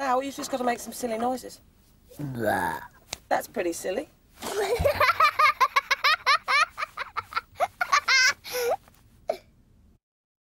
Now you've just got to make some silly noises. That's pretty silly.